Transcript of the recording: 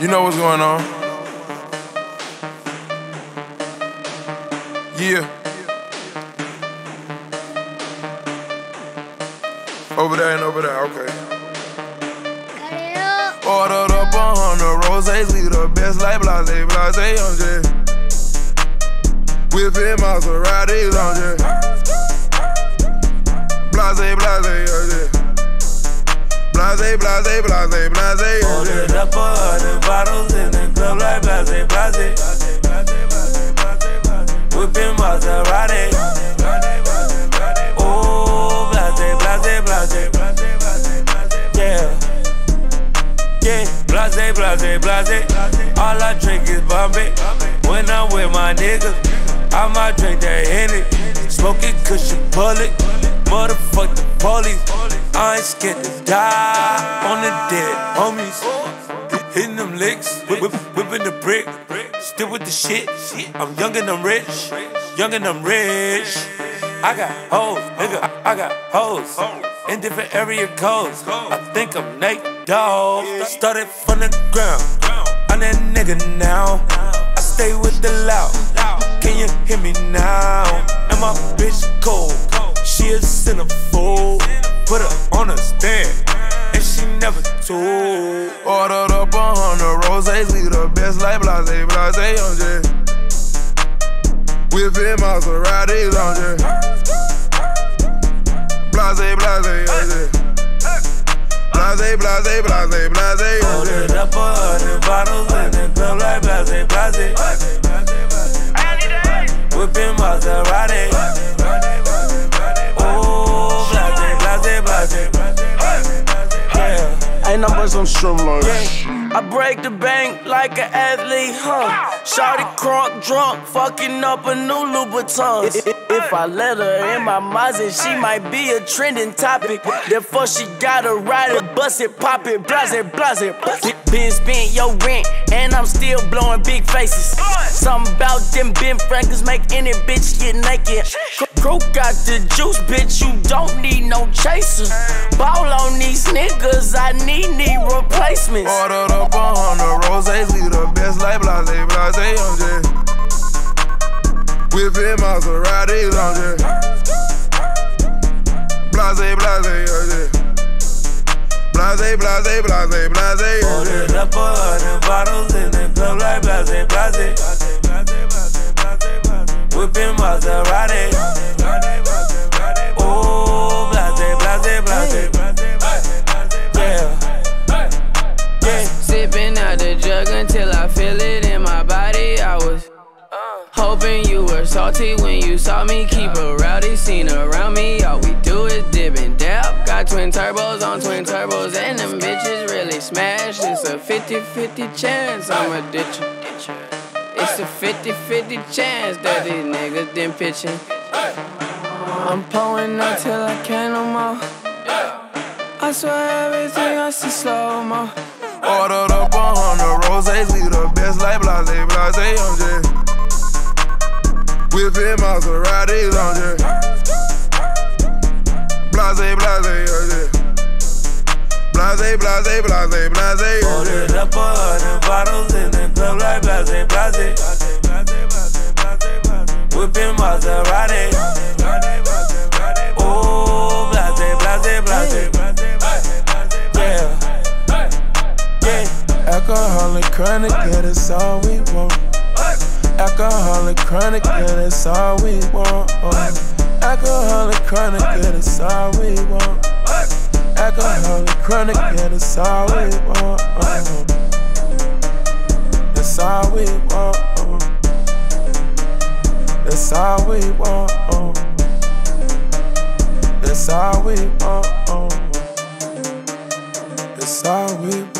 You know what's going on. Yeah. Over there and over there, okay. Ordered up a hundred roses, we the best like blase, blase, jet. Whipping Maseratis jet. Blase, blase. Blase, blase, blase, Ordered up a hundred bottles in the club like blase, blase. Whipping Maserati. Eh. Oh, blase, blase, blase. Yeah. Yeah, blase, blase, blase. All I drink is Bombay. When I'm with my niggas, I might drink that Henny. Smoking cushion bullet. Motherfuck the police. I ain't scared to die on the dead homies. Hitting them licks, whip, whip, whipping the brick. Still with the shit. I'm young and I'm rich. Young and I'm rich. I got hoes, nigga. I, got hoes in different area codes. I think I'm Nate Dogg. Started from the ground. I'm that nigga now. I stay with the loud. Can you hear me now? And my bitch cold. She a centerfold. Put her on a stand. And she never told. Ordered up a hundred roses, we the best like blase, blase, on jet. Whipping Maseratis on jet. Blase, blase, on jet. Blase, blase, blase, blase, on Ordered up a hundred bottles Yeah. Nothing but some streamlines. I break the bank like an athlete, huh? Shawty crunk drunk, fucking up a new Louboutin. I- i- If I let her in my Mazda, she might be a trending topic. Therefore, she gotta ride it, bust it, pop it, blase, blase. Been spent your rent, and I'm still blowing big faces. Something about them Ben Franklin's make any bitch get naked. Crew got the juice, bitch, you don't need no chaser. Ball on these niggas, I need knee replacements. Ordered up a hundred roses, we the best like blase, blase, on jet. Whipping Maseratis on jet. Blase, blase, on jet. Blase, blase, blase, blase, on jet. Ordered up a hundred bottles in the club like blase, blase. Whipping Maserati. Out the jug until I feel it in my body. I was uh, hoping you were salty when you saw me. Keep a rowdy scene around me. All we do is dip and dab. Got twin turbos on twin turbos, and them bitches really smash. It's a 50 50 chance I'ma ditch you. It's a 50 50 chance that these niggas didn't pitching. I'm pulling up till I can't no more. I swear everything I see slow mo. Ordered a roses, we the best like blase, blase, on jet. Whipping Maseratis on jet. Blase, blase, on jet. Blase, blase, blase, blase, on jet. Ordered up a hundred yeah, that's all we want. Alcoholic chronic, yeah, that's all we want. Alcoholic chronic, yeah, that's all we want. Alcoholic chronic, yeah, that's all we want. That's all we want. That's all we want. That's all we want. That's all we want.